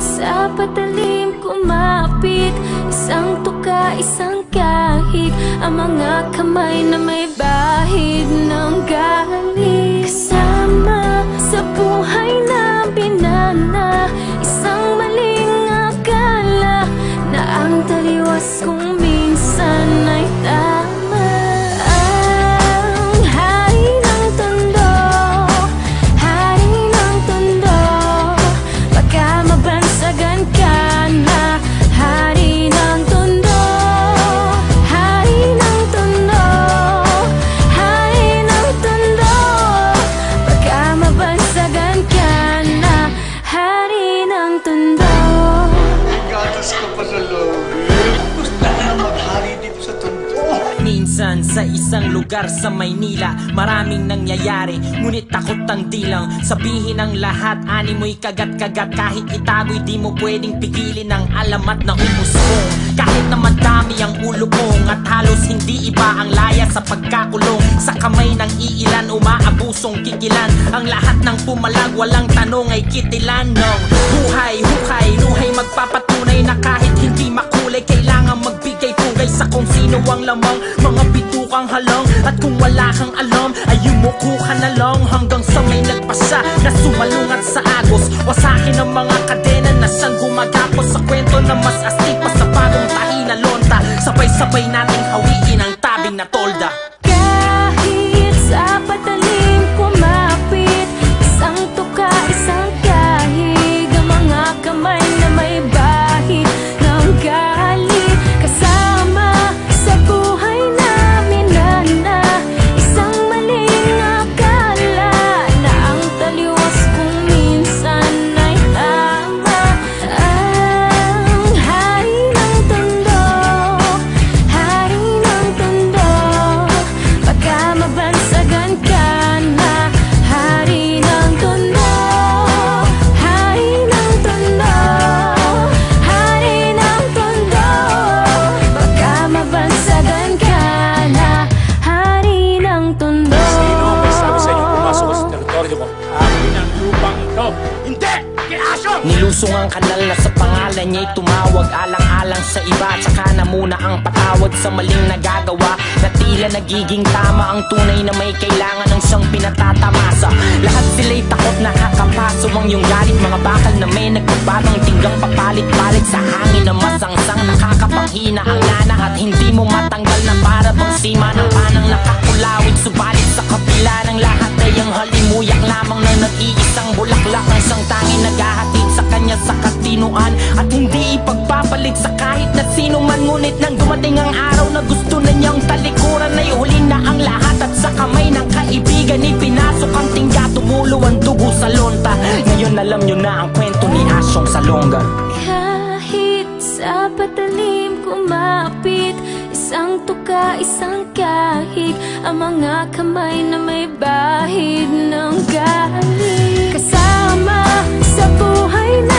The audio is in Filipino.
sa patalim kumapit Isang tuka, isang kahig Ang mga kamay na may bahid ng galing Kasama sa buhay na binana Isang maling akala Na ang taliwas kong sa isang lugar sa Maynila. Maraming nangyayari Ngunit takot ang dilang Sabihin ang lahat Ani mo'y kagat-kagat. Kahit itago'y di mo pwedeng pigilin Ang alamat na umusbong Kahit na madami ang ulo kong At halos hindi iba ang laya sa pagkakulong. Sa kamay ng iilan Umaabusong kikilan. Ang lahat ng pumalag Walang tanong ay kitilan ng Buhay, hukay, luhay Magpapatunay na kahit hindi makulay Kailangan magbigay pugay sa kung sino ang lamang Halang At kung wala kang alam Ay yumuko ka na lang. Hanggang sa may nagpasa Na sumalungat sa agos. Wasakin ang mga kadena Na siyang gumagapos Sa kwento na mas astig pa sa bagong tahi na lonta. Sabay-sabay nating hawiin Baka mabansagan ka na Hari ng tondo Hari ng tondo Hari ng tondo Baka mabansagan ka na Hari ng tondo Sino ang may sabi sa inyo pumasok sa teritoryo ko? Akin ang lupang ito. Hindi! Kay Asyong! Nilusong ang kanal na pangalan niya'y tumawag Alang-alang sa iba. Tsaka na muna ang patawad sa maling nagagawa. Na tila nagiging tama ang tunay na may kailangan ng siyang pinatatamasa. Lahat sila'y takot nakakapaso ang iyong galit. Mga bakal na may nagbabatang tinggang papalit-palit Sa hangin na masangsang nakakapanghina ang nana. At hindi mo matanggal na para bang sima ng panang nakakulawit. Subalit sa kapila ng lahat ay ang halimuyak lamang ng nag-iisang bulaklak. Ang siyang tanging naghahatid niya sa katinoan At hindi ipagpapalit sa kahit na sino man. Ngunit nang dumating ang araw na gusto na niyang talikuran Ay huli na ang lahat. At sa kamay ng kaibigan Ipinasok ang tingga, tumulo ang dugo sa lonta. Ngayon alam niyo na ang kwento ni Asyong Salonga. Kahit sa patalim kumapit Isang tuka, isang kahit Ang mga kamay na may bahid ng galit. Kasama sa buhay na